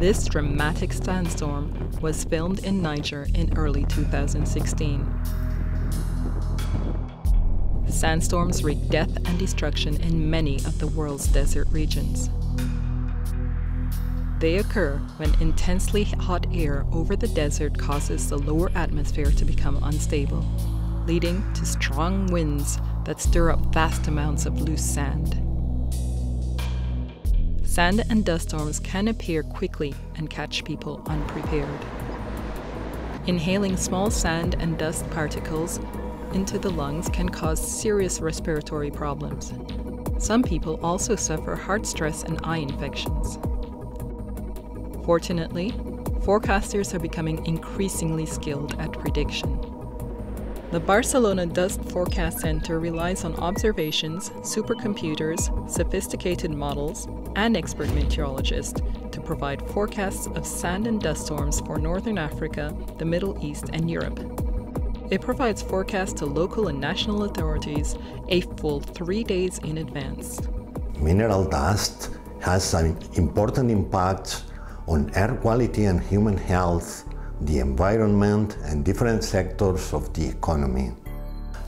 This dramatic sandstorm was filmed in Niger in early 2016. Sandstorms wreak death and destruction in many of the world's desert regions. They occur when intensely hot air over the desert causes the lower atmosphere to become unstable, leading to strong winds that stir up vast amounts of loose sand. Sand and dust storms can appear quickly and catch people unprepared. Inhaling small sand and dust particles into the lungs can cause serious respiratory problems. Some people also suffer heart stress and eye infections. Fortunately, forecasters are becoming increasingly skilled at prediction. The Barcelona Dust Forecast Center relies on observations, supercomputers, sophisticated models, and expert meteorologists to provide forecasts of sand and dust storms for Northern Africa, the Middle East, and Europe. It provides forecasts to local and national authorities a full three days in advance. Mineral dust has an important impact on air quality and human health, the environment, and different sectors of the economy.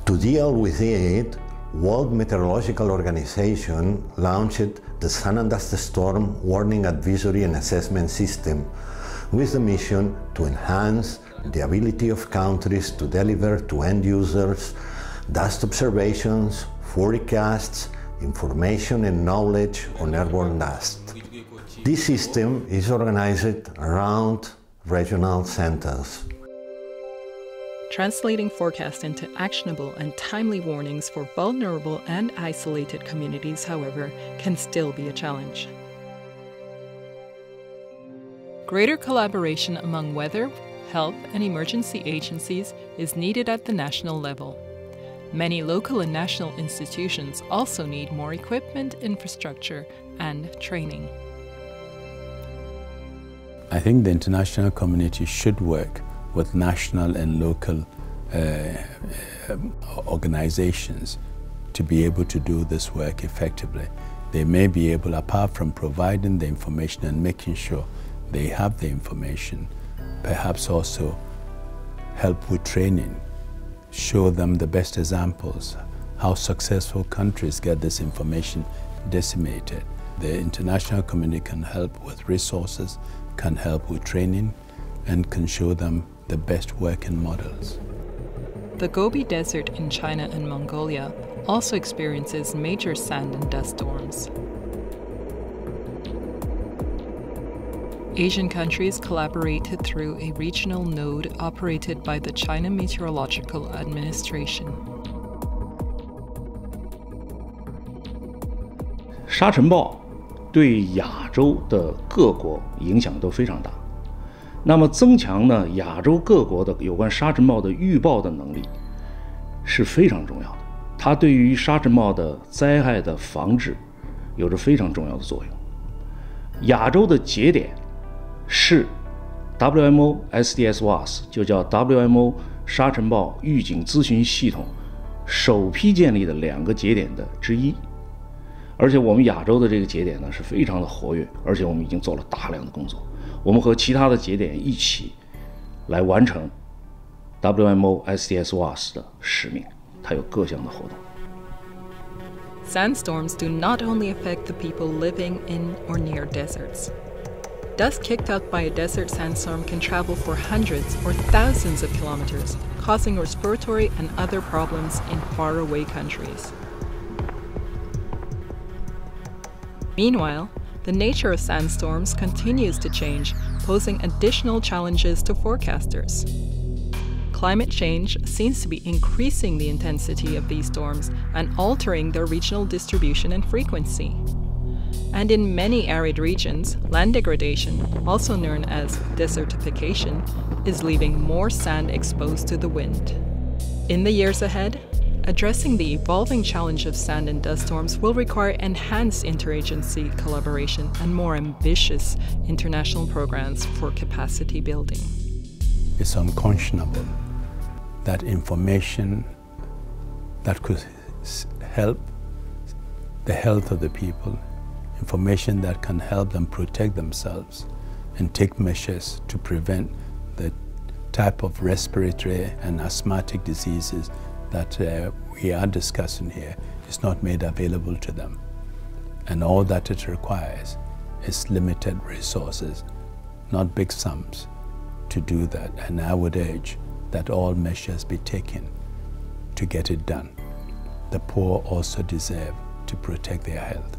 To deal with it, World Meteorological Organization launched the Sand and Dust Storm Warning Advisory and Assessment System with the mission to enhance the ability of countries to deliver to end users dust observations, forecasts, information and knowledge on airborne dust. This system is organized around regional centers. Translating forecasts into actionable and timely warnings for vulnerable and isolated communities, however, can still be a challenge. Greater collaboration among weather, health, and emergency agencies is needed at the national level. Many local and national institutions also need more equipment, infrastructure, and training. I think the international community should work with national and local uh, organizations to be able to do this work effectively. They may be able, apart from providing the information and making sure they have the information, perhaps also help with training, show them the best examples, how successful countries get this information disseminated The international community can help with resources, can help with training, and can show them the best working models. The Gobi Desert in China and Mongolia also experiences major sand and dust storms. Asian countries collaborated through a regional node operated by the China Meteorological Administration. 沙尘暴 对亚洲的各国影响都非常大。那么，增强呢亚洲各国的有关沙尘暴的预报的能力是非常重要的。它对于沙尘暴的灾害的防治有着非常重要的作用。亚洲的节点是 WMO SDS-WAS，就叫 WMO 沙尘暴预警咨询系统首批建立的两个节点的之一。而且我们亚洲的这个节点呢是非常的活跃，而且我们已经做了大量的工作。我们和其他的节点一起来完成 WMO SDS-WAS 的使命，它有各项的活动。Sandstorms do not only affect the people living in or near deserts. Dust kicked up by a desert sandstorm can travel for hundreds or thousands of kilometers, causing respiratory and other problems in faraway countries. Meanwhile, the nature of sandstorms continues to change, posing additional challenges to forecasters. Climate change seems to be increasing the intensity of these storms and altering their regional distribution and frequency. And in many arid regions, land degradation, also known as desertification, is leaving more sand exposed to the wind. In the years ahead, addressing the evolving challenge of sand and dust storms will require enhanced interagency collaboration and more ambitious international programs for capacity building. It's unconscionable that information that could help the health of the people information that can help them protect themselves and take measures to prevent the type of respiratory and asthmatic diseases that uh, we are discussing here is not made available to them. And all that it requires is limited resources, not big sums, to do that. And I would urge that all measures be taken to get it done. The poor also deserve to protect their health.